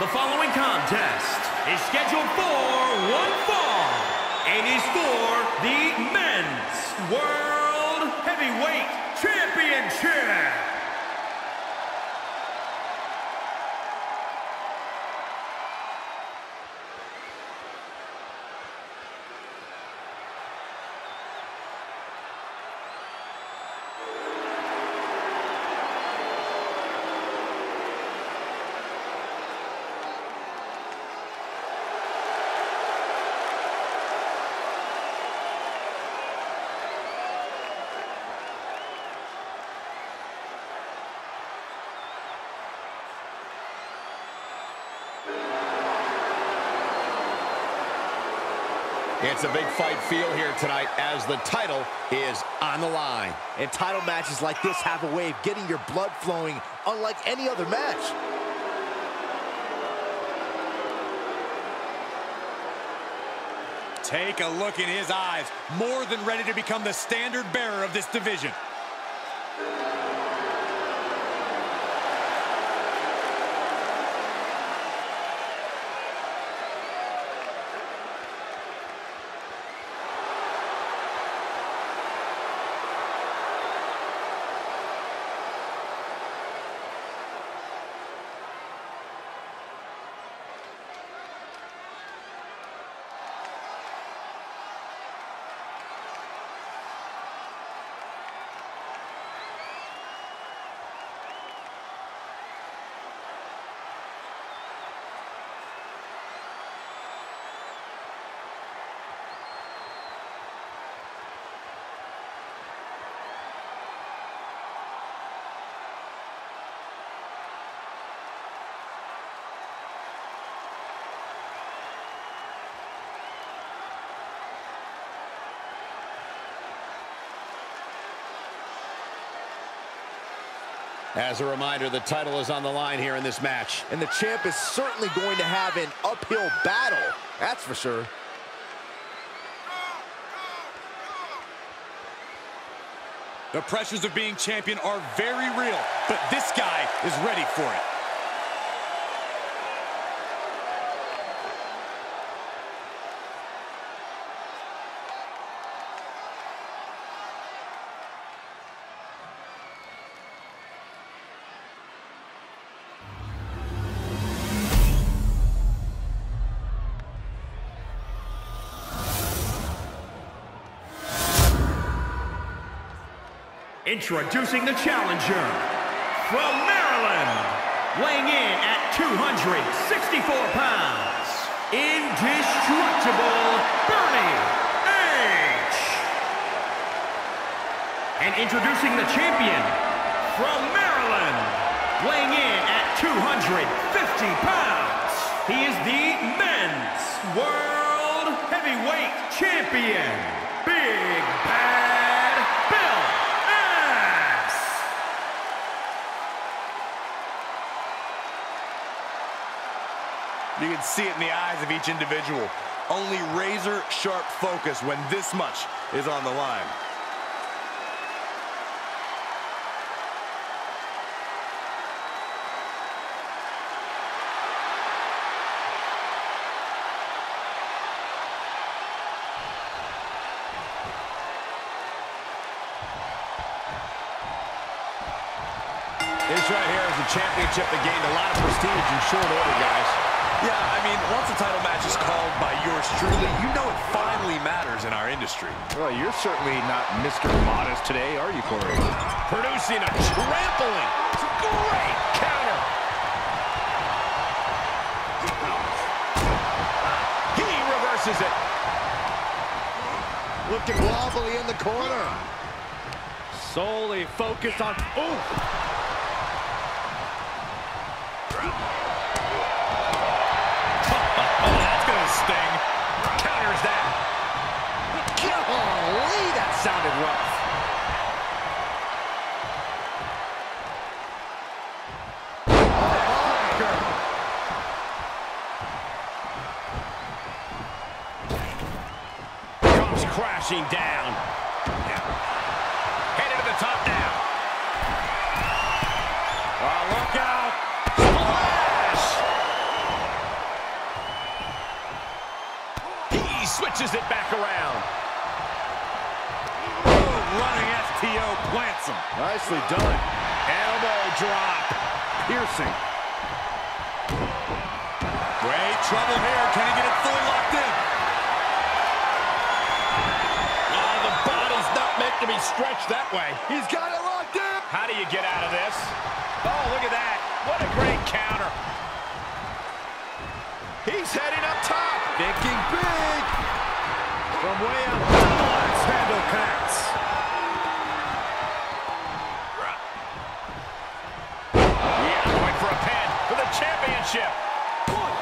The following contest is scheduled for one fall. And is for It's a big fight feel here tonight as the title is on the line. And title matches like this have a way of getting your blood flowing unlike any other match. Take a look in his eyes. More than ready to become the standard bearer of this division. As a reminder, the title is on the line here in this match. And the champ is certainly going to have an uphill battle. That's for sure. The pressures of being champion are very real, but this guy is ready for it. Introducing the challenger from Maryland, weighing in at 264 pounds, indestructible Bernie H. And introducing the champion from Maryland, weighing in at 250 pounds, he is the men's world heavyweight champion, Big Bad You can see it in the eyes of each individual. Only razor sharp focus when this much is on the line. This right here is a championship that gained a lot of prestige in short order, guys. Yeah, I mean, once a title match is called by yours truly, you know it finally matters in our industry. Well, you're certainly not Mr. Modest today, are you, Corey? Producing a trampling. Great counter. He reverses it. Looking wobbly in the corner. Solely focused on... Oh! sounded rough. Oh, crashing down. Headed to the top down. Oh, look out. Splash! He switches it back around running STO plants him. Nicely done. Elbow drop. Piercing. Great trouble here. Can he get it fully locked in? Oh, the body's not meant to be stretched that way. He's got it locked in. How do you get out of this? Oh, look at that. What a great counter. He's heading up top. Thinking big. From way up. Handle connects. Championship. One,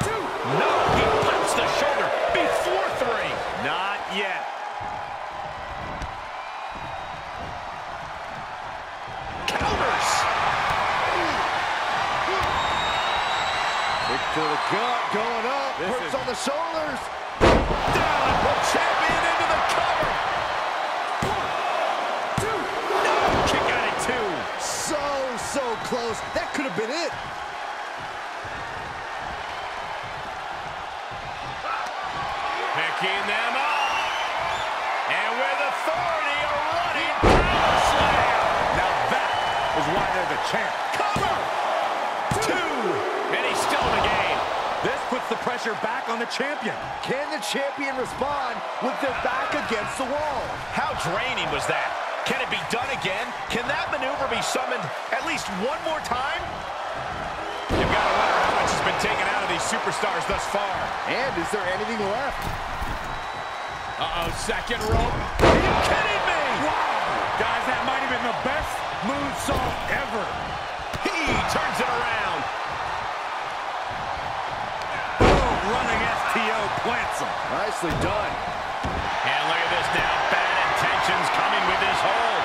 two. No, he pops the shoulder before three. Not yet. Counters. Kick to the gut, going up. This Hurts is- on the shoulders. Down. The champion into the cover. One, two. No, kick out at two. So, so close. That could have been it. Champ. Cover. Two. And he's still in the game. This puts the pressure back on the champion. Can the champion respond with their back against the wall? How draining was that? Can it be done again? Can that maneuver be summoned at least one more time? You've got to wonder how much has been taken out of these superstars thus far. And is there anything left? Uh-oh, second rope. Are you kidding me? Wow! Guys, that might have been the best moonsault ever. He turns it around. Boom, running STO plants him. Nicely done. And look at this now. Bad intentions coming with this hold.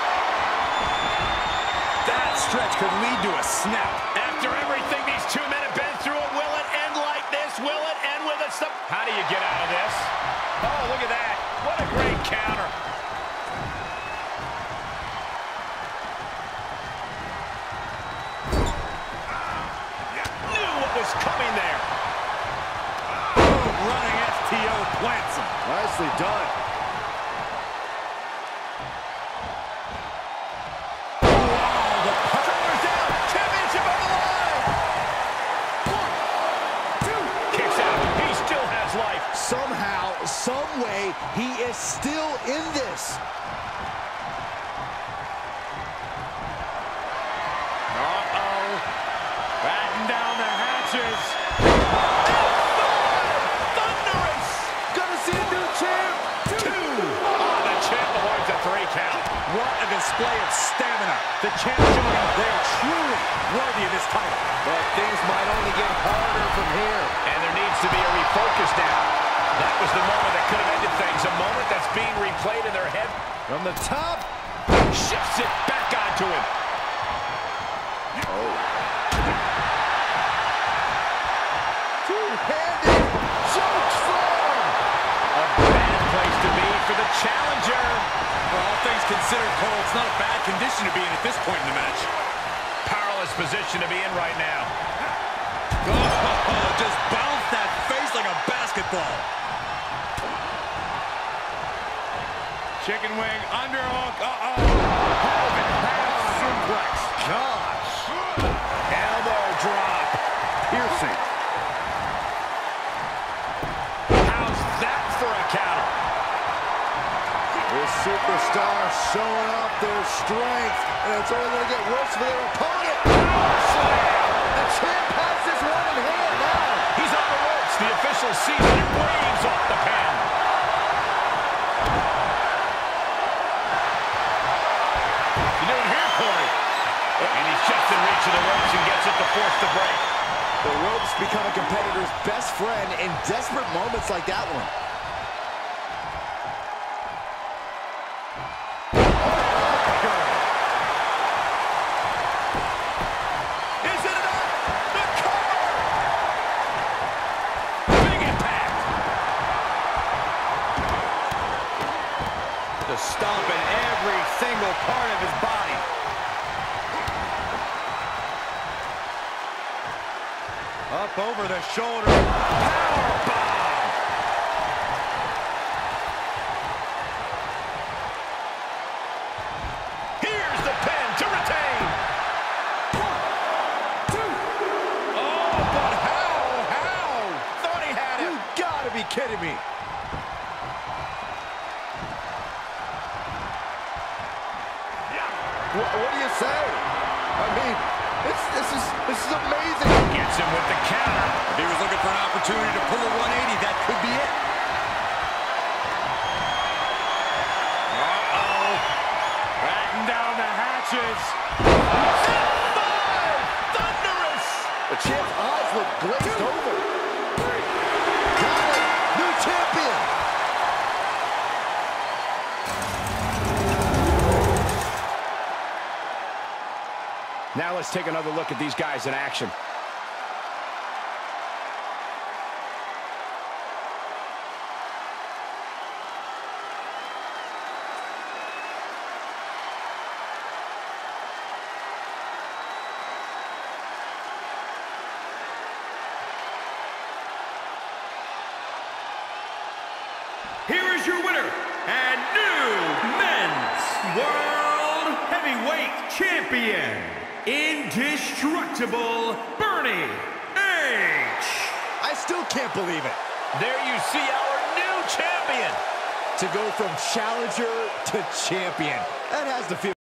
That stretch could lead to a snap. After everything these two men have been through, will it end like this? Will it end with a stop? How do you get out of this? Oh, look at that. What a great counter. Knew what was coming there. Boom, running STO plants him. Nicely done. Display of stamina. The champ showing they are truly worthy of this title. But things might only get harder from here. And there needs to be a refocus now. That was the moment that could have ended things. A moment that's being replayed in their head. From the top, Shifts it back onto him. Oh. two-handed choke slam. A bad place to be for the challenger. For all things considered, Cole, it's not a bad condition to be in at this point in the match. Powerless position to be in right now. Oh, just bounced that face like a basketball. Chicken wing, underhook, uh-oh. Hogan half suplex. Gosh. This superstar showing off their strength, and it's only going to get worse for their opponent. The champ has this one in hand now. He's on the ropes. The official sees it and waves off the pen. You doing here, Corey? And he's just in reach of the ropes and gets it to force the break. The ropes become a competitor's best friend in desperate moments like that one. The stomp in every single part of his body. Up over the shoulder. Power Now let's take another look at these guys in action. Here is your winner and new men's world heavyweight champion, indestructible Bernie H. I still can't believe it. There you see our new champion. To go from challenger to champion. That has to feel